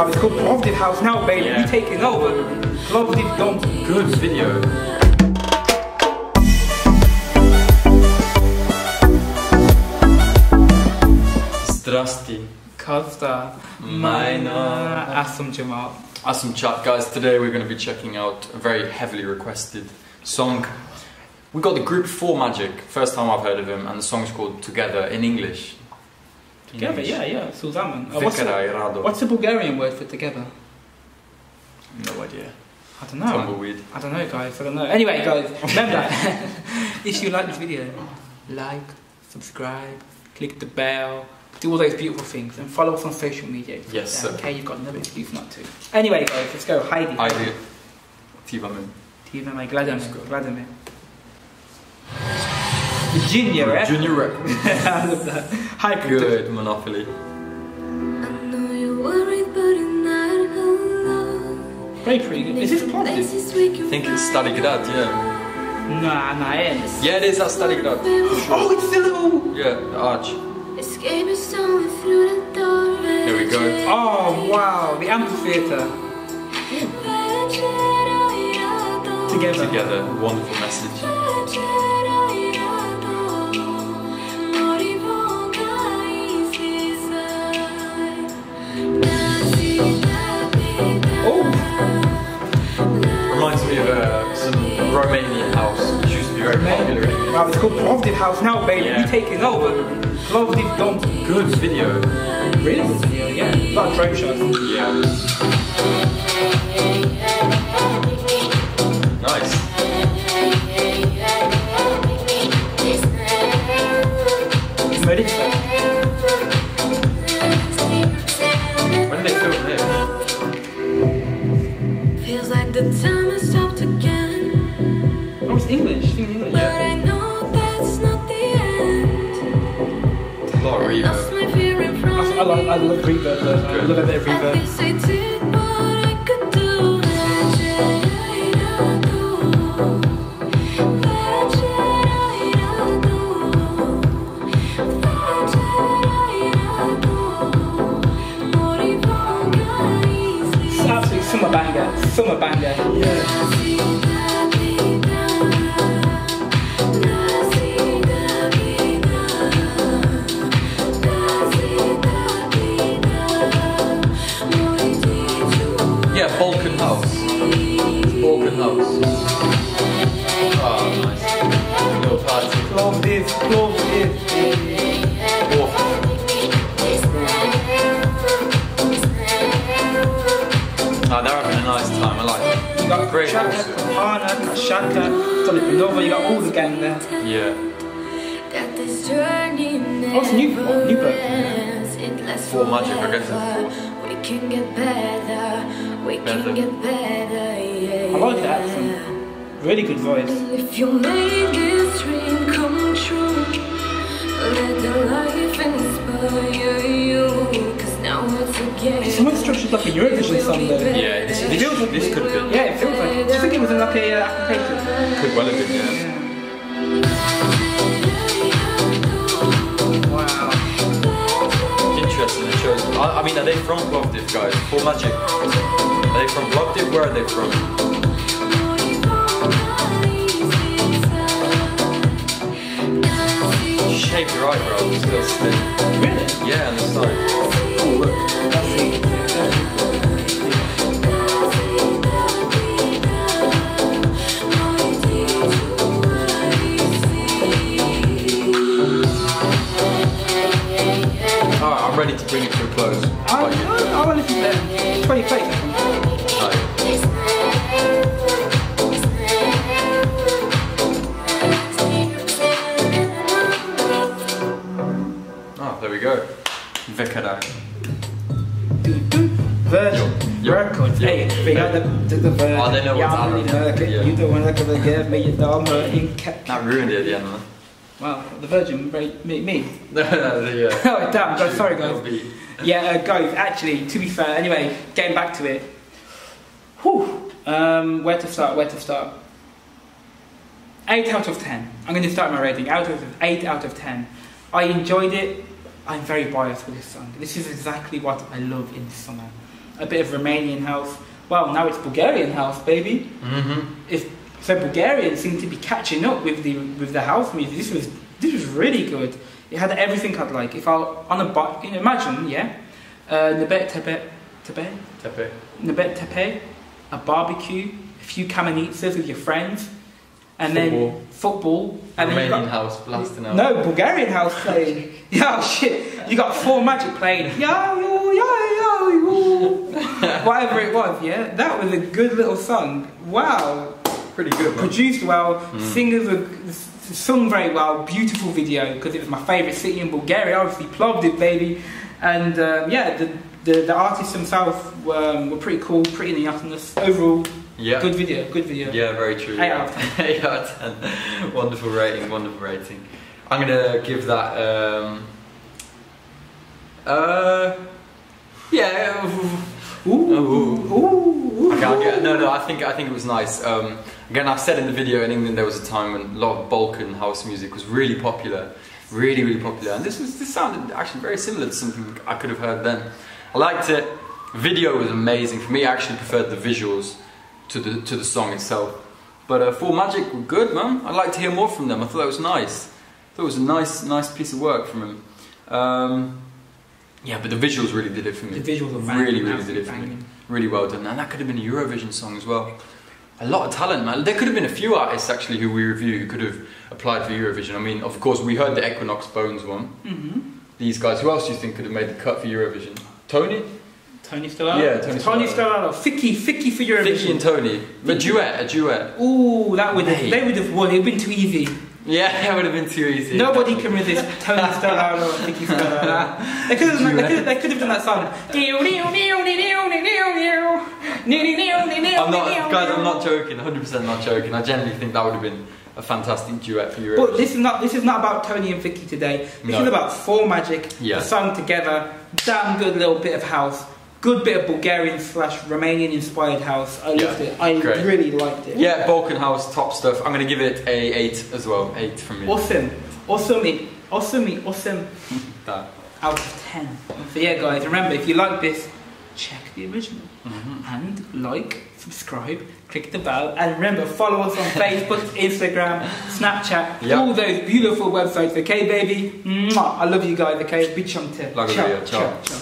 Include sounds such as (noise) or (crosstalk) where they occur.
Wow, it's called Plovdiv House now, baby. Yeah. We taking over. Plovdiv Dom. Good video. Zdrasti. Kazda. Meine- Assam Jamal. Awesome chat, guys. Today we're going to be checking out a very heavily requested song. We got the group 4 Magic, first time I've heard of him, and the song's called Together in English. Together, yeah, yeah. Suzaman. Uh, what's, the, what's the Bulgarian word for together? No idea. I don't know. Tumbleweed. I don't know, guys. I don't know. Anyway, guys, (laughs) remember, (laughs) if you like this video, like, subscribe, click the bell, do all those beautiful things, and follow us on social media. Yes, sir. Okay, you've got no excuse not to. Anyway, guys, let's go. Heidi. Heidi. Tivamen. Tive mai gledame, gledame. Junior, eh? Junior Records. I love that. (laughs) Hi, Good Monopoly. I know you're worried, but you're not alone. Very pretty good. Is this positive? Places we can I think it's find. Staligrad, yeah. Nah, nah, it is. Yeah, it is, that's Staligrad. Oh, it's the little. Yeah, the arch. Escape is only through the door. Here we go. Oh, wow, the amphitheater. Together. Together, wonderful message. Popular in English. wow, it's called Plovdiv House now, baby. Yeah. We taking over. Plovdiv Dom. Good video. Really good video, yeah. A lot of drone shots. Yeah. A lot of Lost my fear in front I, I, love, I love reverb though. I love a bit of reverb. least I did what I could do. It's absolute summer banger. Summer banger. Yeah. It. You got Great Chaka. Kahana, Kashaka, Tolipanova, you got all the gang there. Yeah. That this journey Oh, it's new- oh, new book. ends. Four magic, I guess it's forever. We can get better. We Better. can get better. Yeah. I like the accent. Really good voice. If you made this dream come true, let the life inspire you. Again. It's structured like a Eurovision song though. Yeah, this, this, this could have been. Yeah, it feels like. Do you think it was in like a uh, application? Could well have been, yeah. Wow. Interesting, it shows. I, I mean, are they from Plovdiv, guys? Four magic. Are they from Plovdiv? Where are they from? Shape your eyebrows. Really? Yeah, on the side. Look. Let's see. Alright, I'm ready to bring it to a close. I, Like. I, I want to listen to that. 20 plays. Right. Oh, there we go. Vekara. Virgin. Yo. Records. Yo. Hey, we got the, the, the Virgin. Oh, they know what's yeah, I'm happening. really working. Yeah. You don't want to give me your dog in cap. That ruined it at the end, man. Wow, the Virgin, me. me. (laughs) yeah. Oh, damn, guys, sorry, guys. Yeah, uh, guys, actually, to be fair, anyway, getting back to it. Whew. Um, where to start? Where to start? 8 out of 10. I'm going to start my rating. Out of 8 out of 10. I enjoyed it. I'm very biased with this song. This is exactly what I love in the summer. a bit of Romanian house. Well, now it's Bulgarian house, baby. Mm-hmm. So, Bulgarians seem to be catching up with the with the house music. This was this was really good. It had everything I'd like. If I on a bike, you know, imagine, yeah, uh, Nebet Tepe, Tepe, Tepe. Nebet Tepe, a barbecue, a few kamenitzas with your friends, and then Football. football, and then you Romanian got, house blasting out. no Bulgarian house playing. (laughs) yeah, oh, shit. You got four magic playing. (laughs) Yeah, yo, yeah, yo, yo. Whatever it was, yeah. That was a good little song. Wow Pretty good, man. produced well, Mm. singers were sung very well, beautiful video because it was my favourite city in Bulgaria. Obviously, Plovdiv, baby, and um, yeah, the, the the artists themselves were, um, were pretty cool, pretty neotenous. Overall, Yeah. good video, good video. Yeah, very true. Eight yeah. out of ten. Eight out of ten. wonderful rating, wonderful rating. I'm gonna give that. Um, uh, yeah. Ooh, ooh, ooh. Okay, I'll get, no, no. I think I think it was nice. Um, again, I've said in the video in England there was a time when a lot of Balkan house music was really popular, really, really popular, and this was this sounded actually very similar to something I could have heard then. I liked it. Video was amazing. For me, I actually preferred the visuals to the to the song itself. But uh, Four Magic were good, man. I'd like to hear more from them. I thought that was nice. I thought it was a nice, nice piece of work from him. Um, yeah, but the visuals really did it for me. The visuals are Really, banging, really did it for me. Really well done. And that could have been a Eurovision song as well. A lot of talent, man. There could have been a few artists actually who we review who could have applied for Eurovision. I mean, of course, we heard the Equinox Bones one. Mhm. These guys, who else do you think could have made the cut for Eurovision? Tony? Tony Storaro. Yeah, Tony Tony Storaro. Storaro. Ficky, Ficky for Vicky Eurovision. and Tony. A duet, a duet. Ooh, that would have, Mate. they would have won. It would have been too easy. Yeah, (laughs) that would have been too easy. Nobody can resist Tony Storaro and Vicky Storaro. (laughs) They could have, they could have, they could have done that song. I'm not, guys, I'm not joking, 100% not joking. I genuinely think that would have been a fantastic duet for Eurovision. But this is not this is not about Tony and Vicky today. This No. is about Four Magic, Yeah. the song together, damn good little bit of house, good bit of Bulgarian slash Romanian inspired house. I loved Yeah, it. I great. really liked it. Yeah, Balkan House, top stuff. I'm going to give it a 8 as well. 8 from me. Awesome, awesome, it, awesome, it, awesome. (laughs) That. Out of ten. So yeah, guys, remember if you like this, check the original Mhm. and like, subscribe, click the bell, and remember follow us on (laughs) Facebook, Instagram, Snapchat, Yeah. all those beautiful websites. Okay, baby. Mwah. I love you guys. Okay, big chunk tip. Love you, ciao, ciao. ciao.